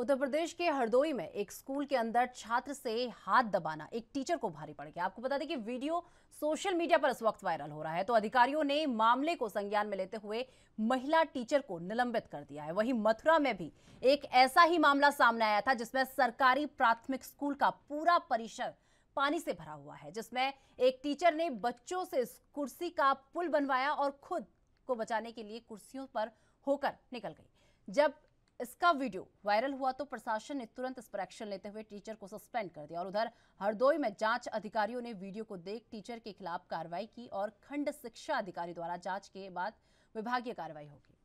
उत्तर प्रदेश के हरदोई में एक स्कूल के अंदर छात्र से हाथ दबाना, एक टीचर को भारी पड़ गया। आपको बता दें कि वीडियो सोशल मीडिया पर इस वक्त वायरल हो रहा है तो अधिकारियों ने मामले को संज्ञान में लेते हुए महिला टीचर को निलंबित कर दिया है। वहीं मथुरा में भी एक ऐसा ही मामला सामने आया था, जिसमें सरकारी प्राथमिक स्कूल का पूरा परिसर पानी से भरा हुआ है, जिसमें एक टीचर ने बच्चों से कुर्सी का पुल बनवाया और खुद को बचाने के लिए कुर्सियों पर होकर निकल गई। जब इसका वीडियो वायरल हुआ तो प्रशासन ने तुरंत इस पर एक्शन लेते हुए टीचर को सस्पेंड कर दिया और उधर हरदोई में जाँच अधिकारियों ने वीडियो को देख टीचर के खिलाफ कार्रवाई की और खंड शिक्षा अधिकारी द्वारा जाँच के बाद विभागीय कार्रवाई होगी।